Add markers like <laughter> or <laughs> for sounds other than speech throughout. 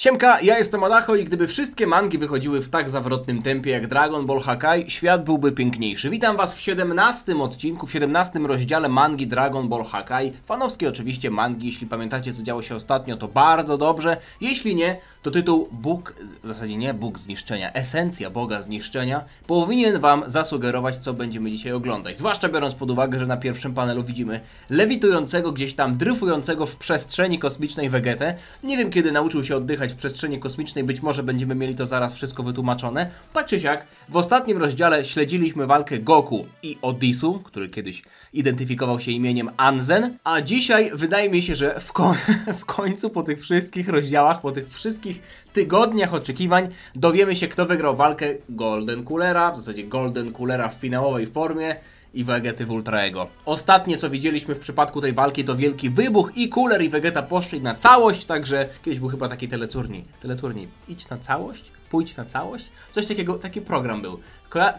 Siemka, ja jestem Adacho i gdyby wszystkie mangi wychodziły w tak zawrotnym tempie jak Dragon Ball Hakai, świat byłby piękniejszy. Witam was w 17 odcinku, w 17 rozdziale mangi Dragon Ball Hakai. Fanowskie oczywiście mangi, jeśli pamiętacie co działo się ostatnio, to bardzo dobrze. Jeśli nie, to tytuł Bóg, w zasadzie nie Bóg zniszczenia, esencja Boga zniszczenia, powinien wam zasugerować co będziemy dzisiaj oglądać. Zwłaszcza biorąc pod uwagę, że na pierwszym panelu widzimy lewitującego, gdzieś tam dryfującego w przestrzeni kosmicznej Vegetę. Nie wiem kiedy nauczył się oddychać w przestrzeni kosmicznej, być może będziemy mieli to zaraz wszystko wytłumaczone. Tak czy siak, w ostatnim rozdziale śledziliśmy walkę Goku i Odisu, który kiedyś identyfikował się imieniem Anzen, a dzisiaj wydaje mi się, że w, <laughs> w końcu po tych wszystkich rozdziałach, po tych wszystkich tygodniach oczekiwań dowiemy się kto wygrał walkę Golden Coolera, w zasadzie Golden Coolera w finałowej formie i Vegety w Ultra Ego. Ostatnie co widzieliśmy w przypadku tej walki to wielki wybuch i Cooler i Vegeta poszli na całość, także kiedyś był chyba taki teleturniej. Teleturniej. Idź na całość? Pójdź na całość? Coś takiego, taki program był.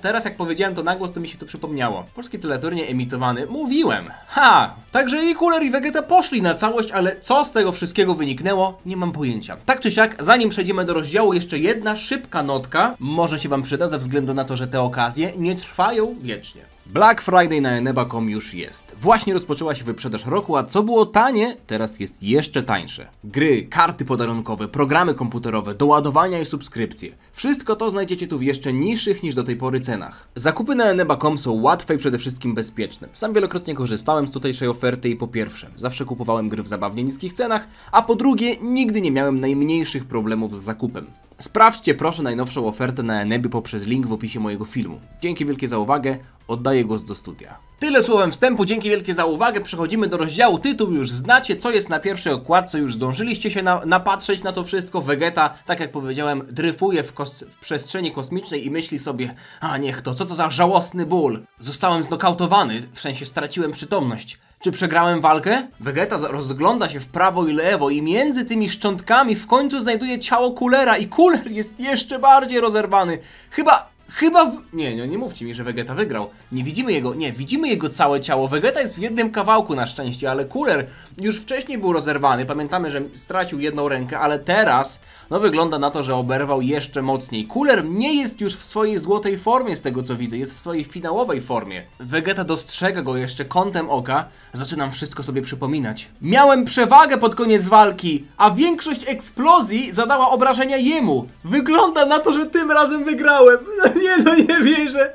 Teraz jak powiedziałem to na głos, to mi się to przypomniało. Polski teleturniej emitowany. Mówiłem! Ha! Także i Cooler i Vegeta poszli na całość, ale co z tego wszystkiego wyniknęło, nie mam pojęcia. Tak czy siak, zanim przejdziemy do rozdziału, jeszcze jedna szybka notka. Może się wam przyda ze względu na to, że te okazje nie trwają wiecznie. Black Friday na eneba.com już jest. Właśnie rozpoczęła się wyprzedaż roku, a co było tanie, teraz jest jeszcze tańsze. Gry, karty podarunkowe, programy komputerowe, doładowania i subskrypcje. Wszystko to znajdziecie tu w jeszcze niższych niż do tej pory cenach. Zakupy na eneba.com są łatwe i przede wszystkim bezpieczne. Sam wielokrotnie korzystałem z tutejszej oferty i po pierwsze, zawsze kupowałem gry w zabawnie niskich cenach, a po drugie, nigdy nie miałem najmniejszych problemów z zakupem. Sprawdźcie proszę najnowszą ofertę na Enebie poprzez link w opisie mojego filmu. Dzięki wielkie za uwagę, oddaję głos do studia. Tyle słowem wstępu, dzięki wielkie za uwagę, przechodzimy do rozdziału, tytuł już znacie, co jest na pierwszej okładce, już zdążyliście się na, napatrzeć na to wszystko, Vegeta, tak jak powiedziałem, dryfuje w, w przestrzeni kosmicznej i myśli sobie, a niech to, co to za żałosny ból, zostałem znokautowany, w sensie straciłem przytomność. Czy przegrałem walkę? Vegeta rozgląda się w prawo i lewo i między tymi szczątkami w końcu znajduje ciało Kulera i Kuler jest jeszcze bardziej rozerwany. Chyba... Chyba w... Nie, no nie mówcie mi, że Vegeta wygrał. Nie widzimy jego... Nie, widzimy jego całe ciało. Vegeta jest w jednym kawałku na szczęście, ale Cooler już wcześniej był rozerwany. Pamiętamy, że stracił jedną rękę, ale teraz no wygląda na to, że oberwał jeszcze mocniej. Cooler nie jest już w swojej złotej formie z tego co widzę, jest w swojej finałowej formie. Vegeta dostrzega go jeszcze kątem oka. Zaczynam wszystko sobie przypominać. Miałem przewagę pod koniec walki, a większość eksplozji zadała obrażenia jemu. Wygląda na to, że tym razem wygrałem. <laughs> Nie, no nie wierzę.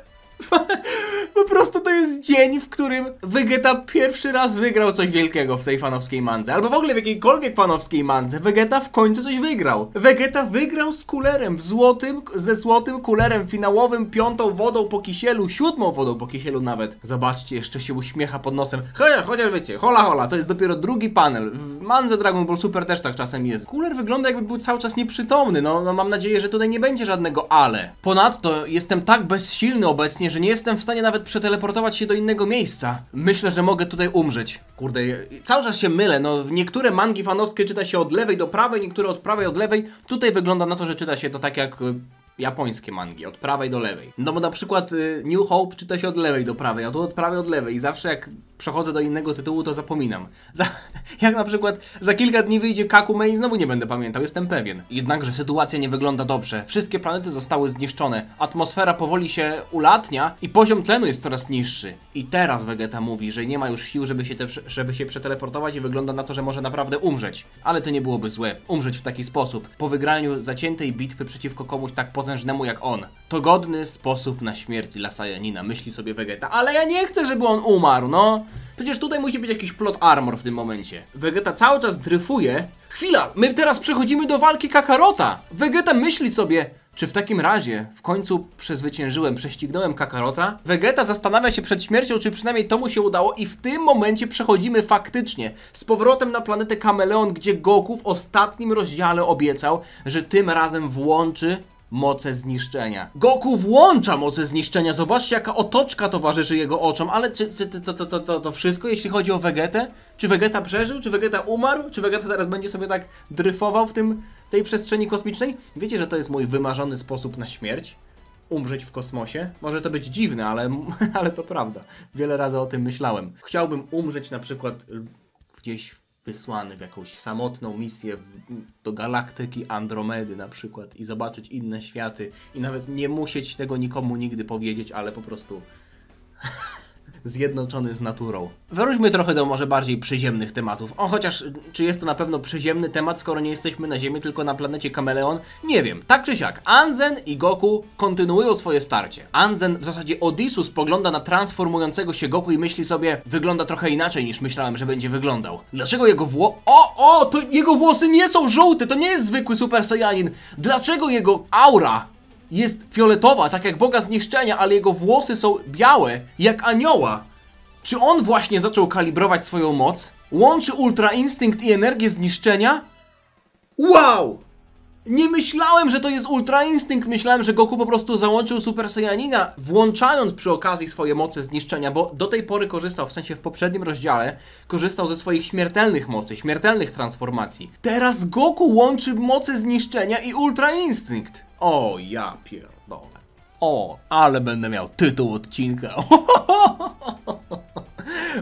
Po prostu to jest dzień, w którym Vegeta pierwszy raz wygrał coś wielkiego w tej fanowskiej mandze. Albo w ogóle w jakiejkolwiek fanowskiej mandze. Vegeta w końcu coś wygrał. Vegeta wygrał z kulerem w złotym, ze złotym kulerem finałowym, piątą wodą po kisielu, siódmą wodą po kisielu nawet. Zobaczcie, jeszcze się uśmiecha pod nosem. Chociaż, chociaż wiecie, hola hola, to jest dopiero drugi panel. W mandze Dragon Ball Super też tak czasem jest. Kuler wygląda jakby był cały czas nieprzytomny. No, no mam nadzieję, że tutaj nie będzie żadnego ale. Ponadto jestem tak bezsilny obecnie, że nie jestem w stanie nawet przeteleportować się do innego miejsca. Myślę, że mogę tutaj umrzeć. Kurde, cały czas się mylę. No, niektóre mangi fanowskie czyta się od lewej do prawej, niektóre od prawej od lewej. Tutaj wygląda na to, że czyta się to tak jak y, japońskie mangi, od prawej do lewej. No bo na przykład y, New Hope czyta się od lewej do prawej, a tu od prawej od lewej. I zawsze jak przechodzę do innego tytułu, to zapominam. Za, <laughs> jak na przykład za kilka dni wyjdzie Kakume i znowu nie będę pamiętał, jestem pewien. Jednakże sytuacja nie wygląda dobrze. Wszystkie planety zostały zniszczone, atmosfera powoli się ulatnia i poziom tlenu jest coraz niższy. I teraz Vegeta mówi, że nie ma już sił, żeby się, te, żeby się przeteleportować i wygląda na to, że może naprawdę umrzeć. Ale to nie byłoby złe. Umrzeć w taki sposób. Po wygraniu zaciętej bitwy przeciwko komuś tak potężnemu jak on. To godny sposób na śmierć dla Sajanina, myśli sobie Vegeta. Ale ja nie chcę, żeby on umarł, no. Przecież tutaj musi być jakiś plot armor w tym momencie. Vegeta cały czas dryfuje. Chwila, my teraz przechodzimy do walki Kakarota. Vegeta myśli sobie, czy w takim razie w końcu przezwyciężyłem, prześcignąłem Kakarota? Vegeta zastanawia się przed śmiercią, czy przynajmniej to mu się udało i w tym momencie przechodzimy faktycznie z powrotem na planetę Kameleon, gdzie Goku w ostatnim rozdziale obiecał, że tym razem włączy moce zniszczenia. Goku włącza moce zniszczenia. Zobaczcie, jaka otoczka towarzyszy jego oczom. Ale czy, czy to, to, to, to, to wszystko, jeśli chodzi o Vegetę? Czy Vegeta przeżył? Czy Vegeta umarł? Czy Vegeta teraz będzie sobie tak dryfował w tym, tej przestrzeni kosmicznej? Wiecie, że to jest mój wymarzony sposób na śmierć? Umrzeć w kosmosie? Może to być dziwne, ale, <laughs> ale to prawda. Wiele razy o tym myślałem. Chciałbym umrzeć na przykład gdzieś wysłany w jakąś samotną misję do galaktyki Andromedy na przykład i zobaczyć inne światy i nawet nie musieć tego nikomu nigdy powiedzieć, ale po prostu zjednoczony z naturą. Wróćmy trochę do może bardziej przyziemnych tematów. O, chociaż czy jest to na pewno przyziemny temat, skoro nie jesteśmy na Ziemi, tylko na planecie Kameleon? Nie wiem. Tak czy siak, Anzen i Goku kontynuują swoje starcie. Anzen, w zasadzie Odysseus, spogląda na transformującego się Goku i myśli sobie, wygląda trochę inaczej niż myślałem, że będzie wyglądał. Dlaczego jego wło... O, o, to jego włosy nie są żółte, to nie jest zwykły Super Saiyanin. Dlaczego jego aura jest fioletowa, tak jak Boga zniszczenia, ale jego włosy są białe, jak anioła. Czy on właśnie zaczął kalibrować swoją moc? Łączy Ultra Instynkt i energię zniszczenia? Wow! Nie myślałem, że to jest Ultra Instynkt, myślałem, że Goku po prostu załączył Super Saiyanina, włączając przy okazji swoje moce zniszczenia, bo do tej pory korzystał, w sensie w poprzednim rozdziale, korzystał ze swoich śmiertelnych mocy, śmiertelnych transformacji. Teraz Goku łączy moce zniszczenia i Ultra Instynkt. O, ja pierdolę. O, ale będę miał tytuł odcinka. <laughs>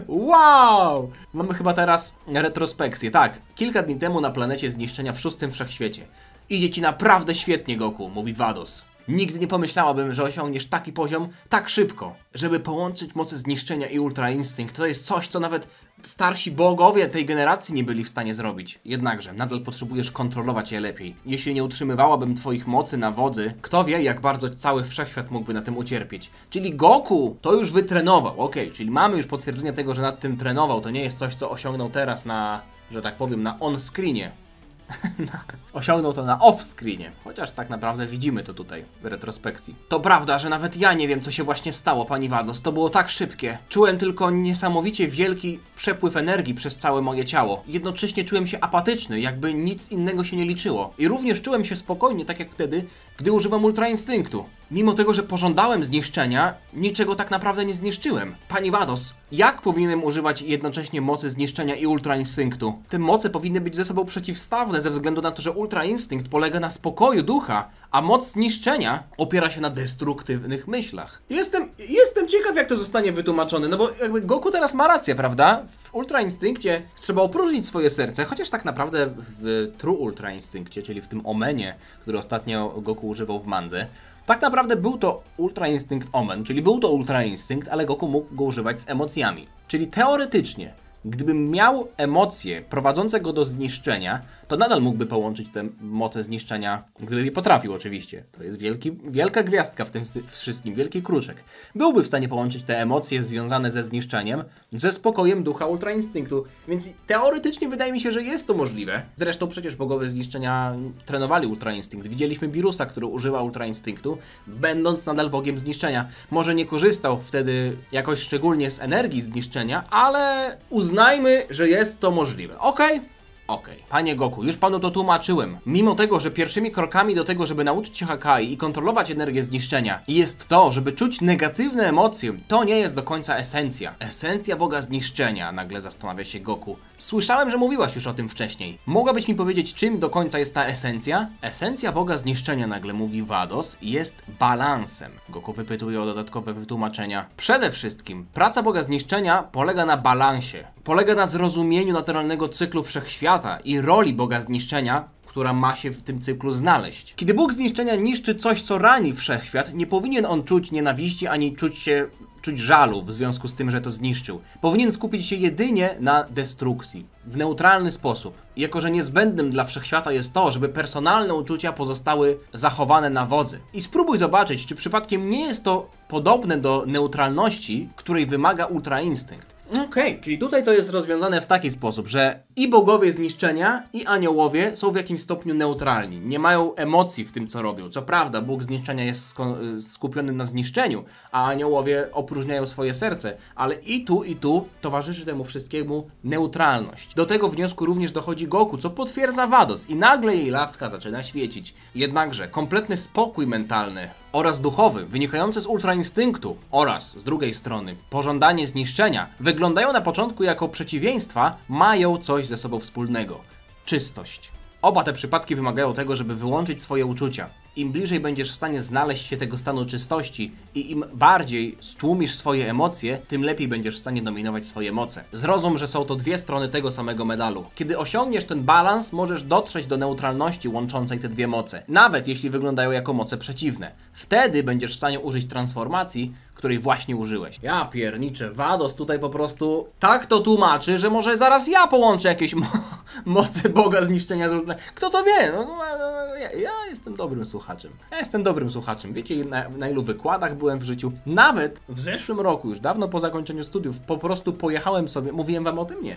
Wow! Mamy chyba teraz retrospekcję. Tak, kilka dni temu na planecie zniszczenia w szóstym wszechświecie. Idzie ci naprawdę świetnie, Goku, mówi Vados. Nigdy nie pomyślałabym, że osiągniesz taki poziom tak szybko. Żeby połączyć moce zniszczenia i Ultra Instynkt, to jest coś, co nawet starsi bogowie tej generacji nie byli w stanie zrobić. Jednakże, nadal potrzebujesz kontrolować je lepiej. Jeśli nie utrzymywałabym twoich mocy na wodzy, kto wie, jak bardzo cały wszechświat mógłby na tym ucierpieć. Czyli Goku to już wytrenował, okej, czyli mamy już potwierdzenie tego, że nad tym trenował. To nie jest coś, co osiągnął teraz na, że tak powiem, na on-screenie. <laughs> Osiągnął to na off-screenie, chociaż tak naprawdę widzimy to tutaj w retrospekcji. To prawda, że nawet ja nie wiem, co się właśnie stało, pani Wados. To było tak szybkie. Czułem tylko niesamowicie wielki przepływ energii przez całe moje ciało. Jednocześnie czułem się apatyczny, jakby nic innego się nie liczyło. I również czułem się spokojnie, tak jak wtedy, gdy używam Ultra Instynktu. Mimo tego, że pożądałem zniszczenia, niczego tak naprawdę nie zniszczyłem. Pani Wados, jak powinienem używać jednocześnie mocy zniszczenia i Ultra Instynktu? Te moce powinny być ze sobą przeciwstawne ze względu na to, że Ultra Instynkt polega na spokoju ducha, a moc zniszczenia opiera się na destruktywnych myślach. Jestem, jestem ciekaw, jak to zostanie wytłumaczone, no bo jakby Goku teraz ma rację, prawda? W Ultra Instynkcie trzeba opróżnić swoje serce, chociaż tak naprawdę w True Ultra Instynkcie, czyli w tym Omenie, który ostatnio Goku używał w Mandze, tak naprawdę był to Ultra Instynkt Omen, czyli był to Ultra Instynkt, ale Goku mógł go używać z emocjami. Czyli teoretycznie, gdybym miał emocje prowadzące go do zniszczenia, to nadal mógłby połączyć te moce zniszczenia, gdyby je potrafił oczywiście. To jest wielki, wielka gwiazdka w tym wszystkim, wielki kruczek. Byłby w stanie połączyć te emocje związane ze zniszczeniem ze spokojem ducha Ultra Instynktu, więc teoretycznie wydaje mi się, że jest to możliwe. Zresztą przecież bogowie zniszczenia trenowali Ultra Instynkt. Widzieliśmy Birusa, który używa Ultra Instynktu, będąc nadal bogiem zniszczenia. Może nie korzystał wtedy jakoś szczególnie z energii zniszczenia, ale uznajmy, że jest to możliwe. Okej? Okay? Okej. Okay. Panie Goku, już panu to tłumaczyłem. Mimo tego, że pierwszymi krokami do tego, żeby nauczyć się Hakai i kontrolować energię zniszczenia, jest to, żeby czuć negatywne emocje, to nie jest do końca esencja. Esencja Boga zniszczenia, nagle zastanawia się Goku. Słyszałem, że mówiłaś już o tym wcześniej. Mogłabyś mi powiedzieć, czym do końca jest ta esencja? Esencja Boga zniszczenia, nagle mówi Vados, jest balansem. Goku wypytuje o dodatkowe wytłumaczenia. Przede wszystkim, praca Boga zniszczenia polega na balansie. Polega na zrozumieniu naturalnego cyklu wszechświata i roli Boga zniszczenia, która ma się w tym cyklu znaleźć. Kiedy Bóg zniszczenia niszczy coś, co rani wszechświat, nie powinien on czuć nienawiści ani czuć się czuć żalu w związku z tym, że to zniszczył. Powinien skupić się jedynie na destrukcji, w neutralny sposób. Jako, że niezbędnym dla wszechświata jest to, żeby personalne uczucia pozostały zachowane na wodzy. I spróbuj zobaczyć, czy przypadkiem nie jest to podobne do neutralności, której wymaga ultra instynkt. Okej, okay, czyli tutaj to jest rozwiązane w taki sposób, że i bogowie zniszczenia, i aniołowie są w jakimś stopniu neutralni. Nie mają emocji w tym, co robią. Co prawda, Bóg zniszczenia jest skupiony na zniszczeniu, a aniołowie opróżniają swoje serce, ale i tu, i tu towarzyszy temu wszystkiemu neutralność. Do tego wniosku również dochodzi Goku, co potwierdza Wados, i nagle jej laska zaczyna świecić. Jednakże kompletny spokój mentalny oraz duchowy, wynikający z ultrainstynktu oraz, z drugiej strony, pożądanie zniszczenia, wyglądają na początku jako przeciwieństwa, mają coś ze sobą wspólnego. Czystość. Oba te przypadki wymagają tego, żeby wyłączyć swoje uczucia. Im bliżej będziesz w stanie znaleźć się tego stanu czystości i im bardziej stłumisz swoje emocje, tym lepiej będziesz w stanie dominować swoje moce. Zrozum, że są to dwie strony tego samego medalu. Kiedy osiągniesz ten balans, możesz dotrzeć do neutralności łączącej te dwie moce, nawet jeśli wyglądają jako moce przeciwne. Wtedy będziesz w stanie użyć transformacji, której właśnie użyłeś. Ja pierniczę, Wados tutaj po prostu tak to tłumaczy, że może zaraz ja połączę jakieś mo <laughs> moce Boga zniszczenia. Kto to wie? No, no, no, ja, ja jestem dobrym słuchaczem. Ja jestem dobrym słuchaczem. Wiecie na, na ilu wykładach byłem w życiu? Nawet w zeszłym roku, już dawno po zakończeniu studiów, po prostu pojechałem sobie, mówiłem wam o tym? Nie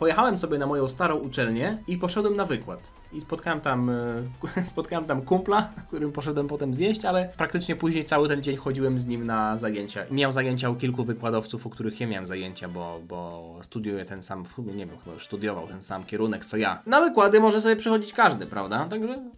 pojechałem sobie na moją starą uczelnię i poszedłem na wykład. I spotkałem tam, e, <laughs> spotkałem tam kumpla, którym poszedłem potem zjeść, ale praktycznie później cały ten dzień chodziłem z nim na zajęcia. Miał zajęcia u kilku wykładowców, u których ja miałem zajęcia, bo, bo studiuję ten sam, nie wiem, chyba już studiował ten sam kierunek co ja. Na wykłady może sobie przychodzić każdy, prawda? Także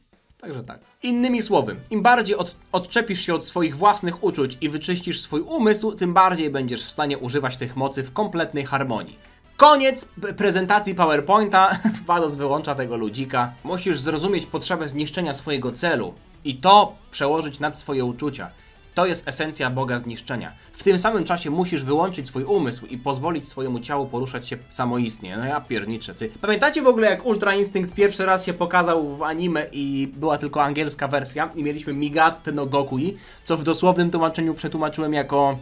Także tak. Innymi słowy, im bardziej od, odczepisz się od swoich własnych uczuć i wyczyścisz swój umysł, tym bardziej będziesz w stanie używać tych mocy w kompletnej harmonii. Koniec prezentacji PowerPointa. <laughs> Wados wyłącza tego ludzika. Musisz zrozumieć potrzebę zniszczenia swojego celu i to przełożyć nad swoje uczucia. To jest esencja Boga zniszczenia. W tym samym czasie musisz wyłączyć swój umysł i pozwolić swojemu ciału poruszać się samoistnie. No ja pierniczę, ty. Pamiętacie w ogóle jak Ultra Instinct pierwszy raz się pokazał w anime i była tylko angielska wersja i mieliśmy Migatte no Gokui, co w dosłownym tłumaczeniu przetłumaczyłem jako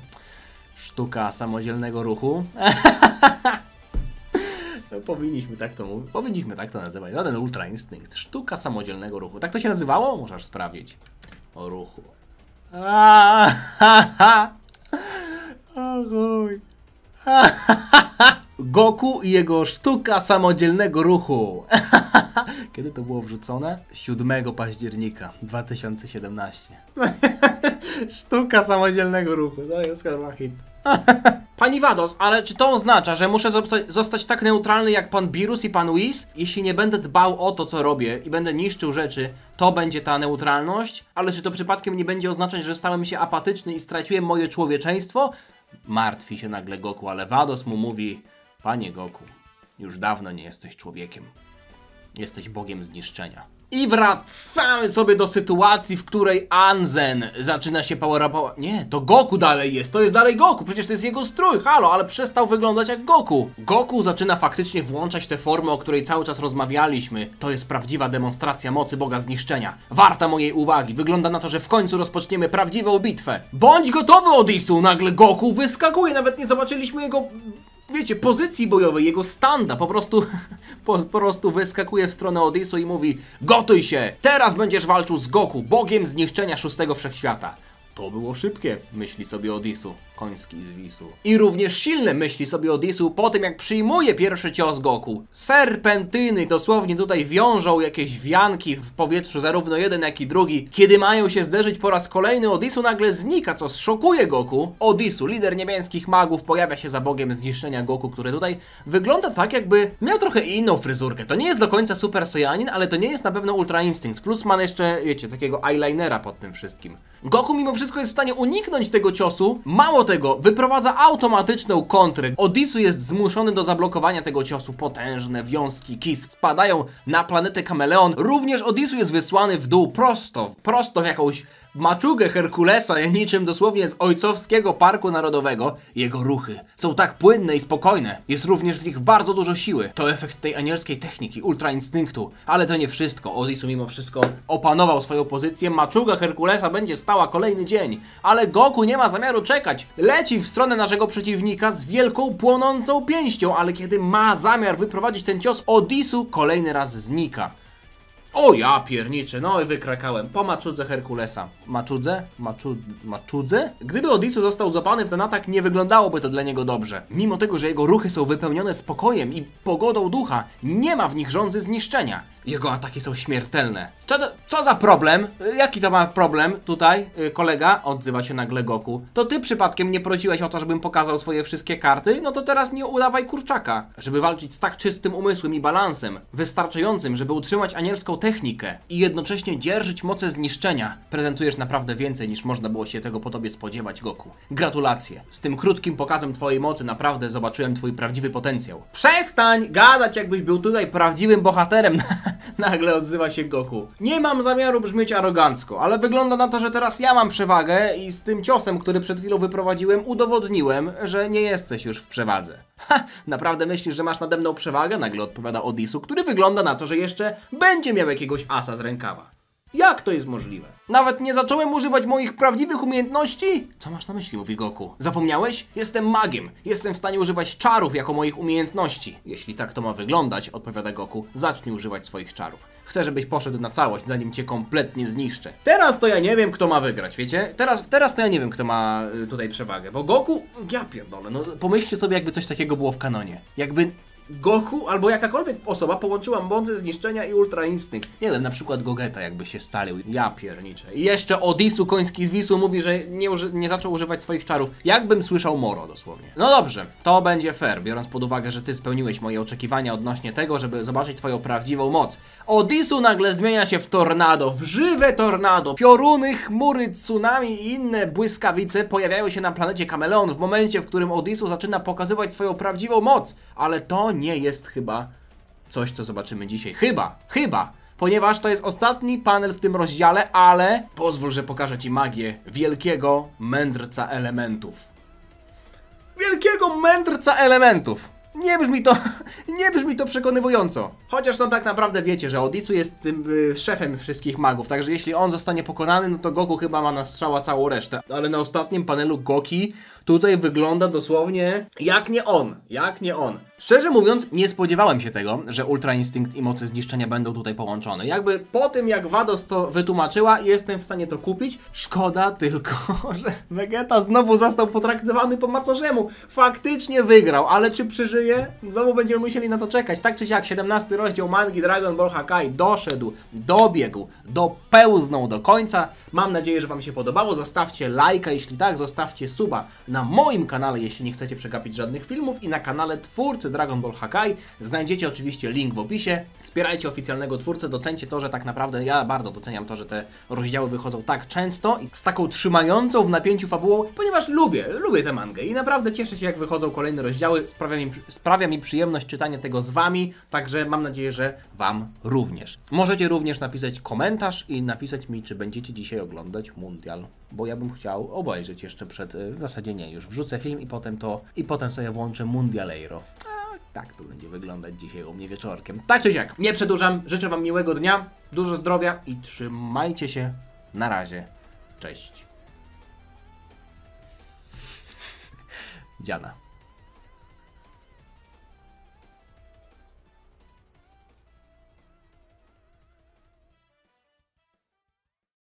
sztuka samodzielnego ruchu. <laughs> Powinniśmy tak to mówić. Powinniśmy tak to nazywać. Żaden ultra instynkt. Sztuka samodzielnego ruchu. Tak to się nazywało? Możesz sprawdzić. O ruchu. <laughs> O chuj. <laughs> Goku i jego sztuka samodzielnego ruchu. <laughs> Kiedy to było wrzucone? 7 października 2017. sztuka samodzielnego ruchu. To jest chyba hit. <laughs> Pani Wados, ale czy to oznacza, że muszę zostać tak neutralny jak pan Birus i pan Whis? Jeśli nie będę dbał o to, co robię i będę niszczył rzeczy, to będzie ta neutralność? Ale czy to przypadkiem nie będzie oznaczać, że stałem się apatyczny i straciłem moje człowieczeństwo? Martwi się nagle Goku, ale Wados mu mówi: Panie Goku, już dawno nie jesteś człowiekiem. Jesteś bogiem zniszczenia. I wracamy sobie do sytuacji, w której Anzen zaczyna się power upować. Nie, to Goku dalej jest, to jest dalej Goku, przecież to jest jego strój, halo, ale przestał wyglądać jak Goku. Goku zaczyna faktycznie włączać tę formę, o której cały czas rozmawialiśmy. To jest prawdziwa demonstracja mocy Boga Zniszczenia. Warta mojej uwagi, wygląda na to, że w końcu rozpoczniemy prawdziwą bitwę. Bądź gotowy, Odisu! Nagle Goku wyskakuje, nawet nie zobaczyliśmy jego wiecie, pozycji bojowej, jego standa po prostu, <laughs> po, po prostu wyskakuje w stronę Odisu i mówi Gotuj się! Teraz będziesz walczył z Goku, bogiem zniszczenia szóstego wszechświata. To było szybkie, myśli sobie Odisu, koński z Wisu. I również silne myśli sobie Odisu po tym, jak przyjmuje pierwszy cios Goku. Serpentyny dosłownie tutaj wiążą jakieś wianki w powietrzu, zarówno jeden, jak i drugi. Kiedy mają się zderzyć po raz kolejny, Odisu nagle znika, co szokuje Goku. Odisu, lider niebieskich magów, pojawia się za bogiem zniszczenia Goku, który tutaj wygląda tak, jakby miał trochę inną fryzurkę. To nie jest do końca Super Saiyanin, ale to nie jest na pewno Ultra Instinct. Plus ma jeszcze, wiecie, takiego eyelinera pod tym wszystkim. Goku mimo wszystko jest w stanie uniknąć tego ciosu. Mało tego, wyprowadza automatyczną kontrę. Odisu jest zmuszony do zablokowania tego ciosu. Potężne wiązki kis spadają na planetę Kameleon. Również Odisu jest wysłany w dół prosto, prosto w jakąś maczugę Herkulesa, niczym dosłownie z ojcowskiego parku narodowego, jego ruchy są tak płynne i spokojne. Jest również w nich bardzo dużo siły. To efekt tej anielskiej techniki, ultra instynktu. Ale to nie wszystko. Odisu mimo wszystko opanował swoją pozycję. Maczuga Herkulesa będzie stała kolejny dzień. Ale Goku nie ma zamiaru czekać. Leci w stronę naszego przeciwnika z wielką płonącą pięścią, ale kiedy ma zamiar wyprowadzić ten cios, Odisu kolejny raz znika. O ja pierniczę, no i wykrakałem. Po maczudze Herkulesa. Maczudze? Maczu... Maczudze? Gdyby Odisu został złapany w ten atak, nie wyglądałoby to dla niego dobrze. Mimo tego, że jego ruchy są wypełnione spokojem i pogodą ducha, nie ma w nich rządzy zniszczenia. Jego ataki są śmiertelne. Co, to, co za problem? Jaki to ma problem tutaj, y, kolega? Odzywa się nagle Goku. To ty przypadkiem nie prosiłeś o to, żebym pokazał swoje wszystkie karty? No to teraz nie udawaj kurczaka. Żeby walczyć z tak czystym umysłem i balansem, wystarczającym, żeby utrzymać anielską pyrotechnikę i jednocześnie dzierżyć moce zniszczenia, prezentujesz naprawdę więcej niż można było się tego po tobie spodziewać, Goku. Gratulacje. Z tym krótkim pokazem twojej mocy naprawdę zobaczyłem twój prawdziwy potencjał. Przestań gadać, jakbyś był tutaj prawdziwym bohaterem, <laughs> <laughs> nagle odzywa się Goku. Nie mam zamiaru brzmieć arogancko, ale wygląda na to, że teraz ja mam przewagę i z tym ciosem, który przed chwilą wyprowadziłem, udowodniłem, że nie jesteś już w przewadze. <laughs> Ha, naprawdę myślisz, że masz nade mną przewagę? Nagle odpowiada Odisu, który wygląda na to, że jeszcze będzie miał jakiegoś asa z rękawa. Jak to jest możliwe? Nawet nie zacząłem używać moich prawdziwych umiejętności? Co masz na myśli, mówi Goku? Zapomniałeś? Jestem magiem. Jestem w stanie używać czarów jako moich umiejętności. Jeśli tak to ma wyglądać, odpowiada Goku, zacznij używać swoich czarów. Chcę, żebyś poszedł na całość, zanim cię kompletnie zniszczę. Teraz to ja nie wiem, kto ma wygrać, wiecie? Teraz, teraz to ja nie wiem, kto ma y, tutaj przewagę, bo Goku... Ja pierdolę, no pomyślcie sobie, jakby coś takiego było w kanonie. Jakby Goku albo jakakolwiek osoba połączyła moce zniszczenia i ultra instynkt. Nie wiem, na przykład Gogeta jakby się stalił. Ja pierniczę. I jeszcze Odisu koński z Wisu mówi, że nie, nie zaczął używać swoich czarów. Jakbym słyszał Moro dosłownie. No dobrze, to będzie fair, biorąc pod uwagę, że ty spełniłeś moje oczekiwania odnośnie tego, żeby zobaczyć twoją prawdziwą moc. Odisu nagle zmienia się w tornado, w żywe tornado. Pioruny, chmury, tsunami i inne błyskawice pojawiają się na planecie Kameleon w momencie, w którym Odisu zaczyna pokazywać swoją prawdziwą moc. Ale to nie jest chyba coś, co zobaczymy dzisiaj. Chyba, chyba, ponieważ to jest ostatni panel w tym rozdziale, ale pozwól, że pokażę Ci magię wielkiego mędrca elementów. Wielkiego mędrca elementów! Nie brzmi to, <laughs> nie brzmi to przekonywująco. Chociaż no tak naprawdę wiecie, że Odisu jest tym y, szefem wszystkich magów, także jeśli on zostanie pokonany, no to Goku chyba ma na strzała całą resztę. Ale na ostatnim panelu Goki tutaj wygląda dosłownie jak nie on, jak nie on. Szczerze mówiąc, nie spodziewałem się tego, że Ultra Instynkt i mocy zniszczenia będą tutaj połączone. Jakby po tym, jak Wados to wytłumaczyła, jestem w stanie to kupić. Szkoda tylko, <laughs> że Vegeta znowu został potraktowany po macorzemu. Faktycznie wygrał, ale czy przeżyje? Znowu będziemy musieli na to czekać. Tak czy siak, 17 rozdział mangi Dragon Ball Hakai doszedł, dobiegł, dopełznął do końca. Mam nadzieję, że Wam się podobało. Zostawcie lajka, jeśli tak, zostawcie suba na moim kanale, jeśli nie chcecie przegapić żadnych filmów i na kanale twórcy Dragon Ball Hakai. Znajdziecie oczywiście link w opisie. Wspierajcie oficjalnego twórcę, docencie to, że tak naprawdę ja bardzo doceniam to, że te rozdziały wychodzą tak często i z taką trzymającą w napięciu fabułą, ponieważ lubię, lubię tę mangę i naprawdę cieszę się jak wychodzą kolejne rozdziały. Sprawia mi, sprawia mi przyjemność czytanie tego z Wami, także mam nadzieję, że Wam również. Możecie również napisać komentarz i napisać mi, czy będziecie dzisiaj oglądać Mundial, bo ja bym chciał obejrzeć jeszcze przed, y, w zasadzie nie, już wrzucę film i potem to, i potem sobie włączę Mundialeiro. A, Tak to będzie wyglądać dzisiaj u mnie wieczorkiem. Tak czy siak, nie przedłużam, życzę Wam miłego dnia, dużo zdrowia i trzymajcie się. Na razie. Cześć. <laughs> Dziana.